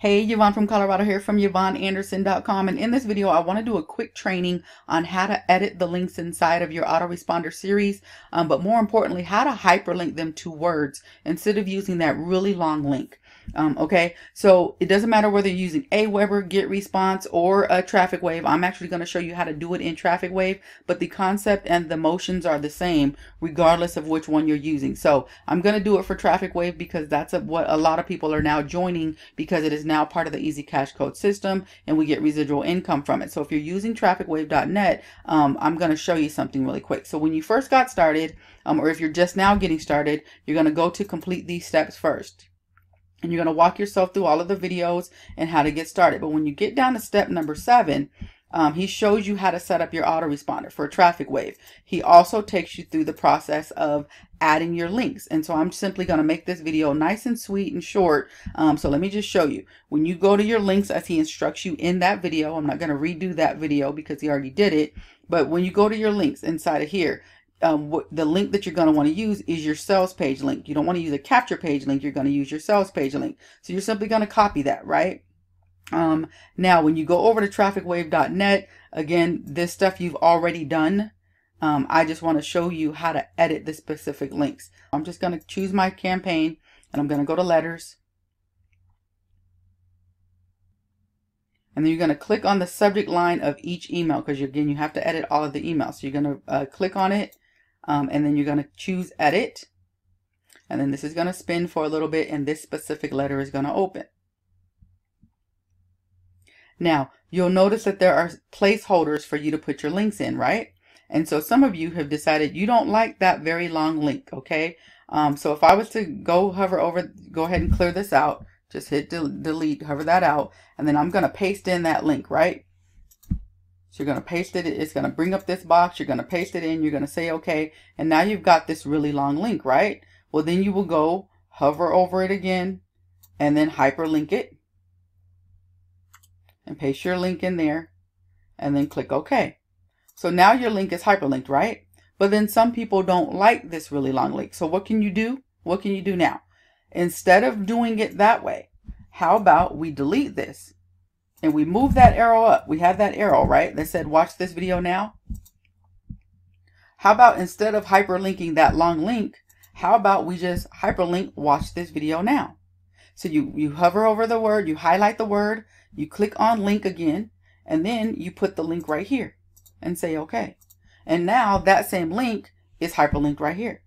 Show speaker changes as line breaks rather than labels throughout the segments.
Hey, Yvonne from Colorado here from YvonneAnderson.com. And in this video, I want to do a quick training on how to edit the links inside of your autoresponder series, um, but more importantly, how to hyperlink them to words instead of using that really long link. Um, okay, so it doesn't matter whether you're using Aweber, GetResponse, or a Traffic Wave. I'm actually going to show you how to do it in Traffic Wave, but the concept and the motions are the same regardless of which one you're using. So I'm going to do it for Traffic Wave because that's a, what a lot of people are now joining because it is now part of the Easy Cash Code system and we get residual income from it. So if you're using trafficwave.net, um, I'm going to show you something really quick. So when you first got started, um, or if you're just now getting started, you're going to go to complete these steps first and you're going to walk yourself through all of the videos and how to get started. But when you get down to step number seven, um, he shows you how to set up your autoresponder for a traffic wave. He also takes you through the process of adding your links. And so I'm simply going to make this video nice and sweet and short. Um, so let me just show you. When you go to your links as he instructs you in that video, I'm not going to redo that video because he already did it. But when you go to your links inside of here, um, what, the link that you're going to want to use is your sales page link. You don't want to use a capture page link. You're going to use your sales page link. So you're simply going to copy that, right? Um, now, when you go over to trafficwave.net, again, this stuff you've already done. Um, I just want to show you how to edit the specific links. I'm just going to choose my campaign and I'm going to go to letters. And then you're going to click on the subject line of each email because again, you have to edit all of the emails. So you're going to uh, click on it um, and then you're going to choose edit. And then this is going to spin for a little bit and this specific letter is going to open. Now, you'll notice that there are placeholders for you to put your links in, right? And so some of you have decided you don't like that very long link, okay? Um, so if I was to go hover over, go ahead and clear this out, just hit delete, hover that out, and then I'm going to paste in that link, right? So you're going to paste it. It's going to bring up this box. You're going to paste it in. You're going to say okay. And now you've got this really long link, right? Well, then you will go hover over it again and then hyperlink it and paste your link in there and then click OK. So now your link is hyperlinked, right? But then some people don't like this really long link. So what can you do? What can you do now? Instead of doing it that way, how about we delete this and we move that arrow up. We have that arrow, right? That said, watch this video now. How about instead of hyperlinking that long link, how about we just hyperlink watch this video now? So you, you hover over the word, you highlight the word, you click on link again, and then you put the link right here and say okay. And now that same link is hyperlinked right here.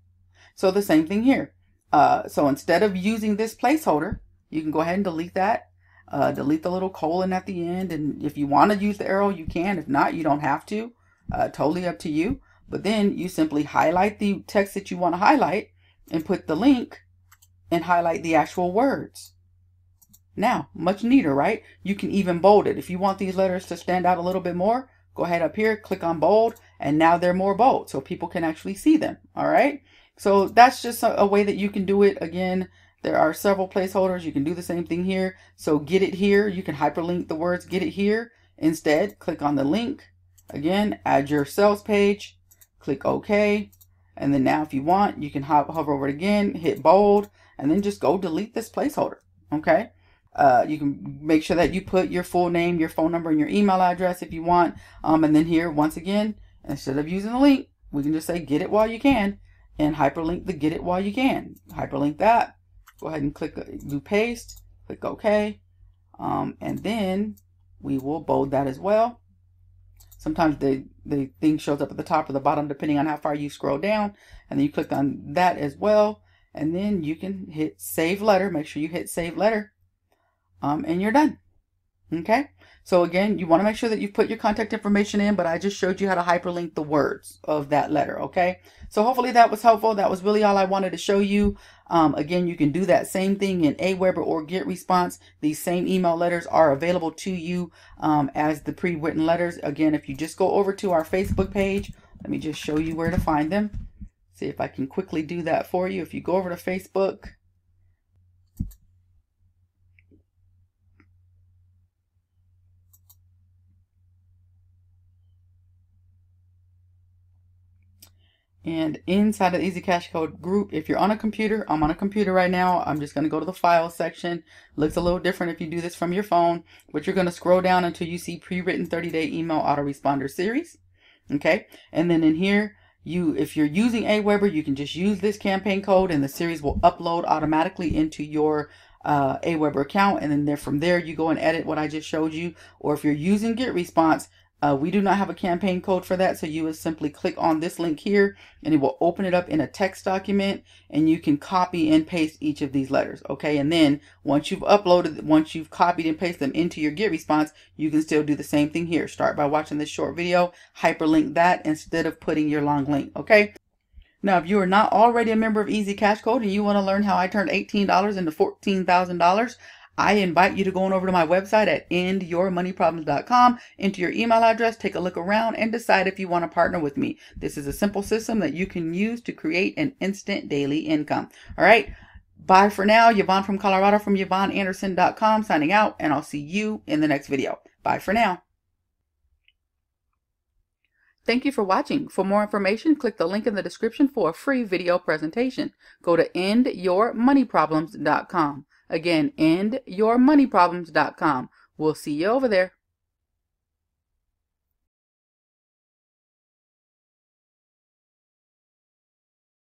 So the same thing here. Uh, so instead of using this placeholder, you can go ahead and delete that uh, delete the little colon at the end. And if you want to use the arrow, you can. If not, you don't have to. Uh, totally up to you. But then you simply highlight the text that you want to highlight and put the link and highlight the actual words. Now, much neater, right? You can even bold it. If you want these letters to stand out a little bit more, go ahead up here, click on bold, and now they're more bold so people can actually see them. All right. So that's just a, a way that you can do it. Again, there are several placeholders. You can do the same thing here. So get it here. You can hyperlink the words get it here. Instead, click on the link. Again, add your sales page. Click OK. And then now if you want, you can hover over it again, hit bold, and then just go delete this placeholder. Okay. Uh, you can make sure that you put your full name, your phone number, and your email address if you want. Um, and then here, once again, instead of using the link, we can just say get it while you can and hyperlink the get it while you can. Hyperlink that Go ahead and click do paste, click OK. Um, and then we will bold that as well. Sometimes the, the thing shows up at the top or the bottom depending on how far you scroll down. And then you click on that as well. And then you can hit save letter. Make sure you hit save letter. Um, and you're done. Okay. So again, you want to make sure that you've put your contact information in, but I just showed you how to hyperlink the words of that letter. Okay. So hopefully that was helpful. That was really all I wanted to show you. Um, again, you can do that same thing in Aweber or GetResponse. These same email letters are available to you um, as the pre-written letters. Again, if you just go over to our Facebook page, let me just show you where to find them. See if I can quickly do that for you. If you go over to Facebook, And inside of the Easy Cash Code group, if you're on a computer, I'm on a computer right now. I'm just going to go to the file section. Looks a little different if you do this from your phone, but you're going to scroll down until you see pre-written 30-day email autoresponder series. Okay. And then in here, you, if you're using Aweber, you can just use this campaign code and the series will upload automatically into your uh, Aweber account. And then there, from there, you go and edit what I just showed you. Or if you're using GetResponse, uh, we do not have a campaign code for that, so you would simply click on this link here and it will open it up in a text document and you can copy and paste each of these letters, okay? And then once you've uploaded, once you've copied and pasted them into your GetResponse, you can still do the same thing here. Start by watching this short video, hyperlink that instead of putting your long link, okay? Now, if you are not already a member of Easy Cash Code and you want to learn how I turned $18 into $14,000, I invite you to go on over to my website at endyourmoneyproblems.com, enter your email address, take a look around, and decide if you want to partner with me. This is a simple system that you can use to create an instant daily income. All right. Bye for now. Yvonne from Colorado from YvonneAnderson.com signing out, and I'll see you in the next video. Bye for now. Thank you for watching. For more information, click the link in the description for a free video presentation. Go to endyourmoneyproblems.com. Again, endyourmoneyproblems.com. We'll see you over there.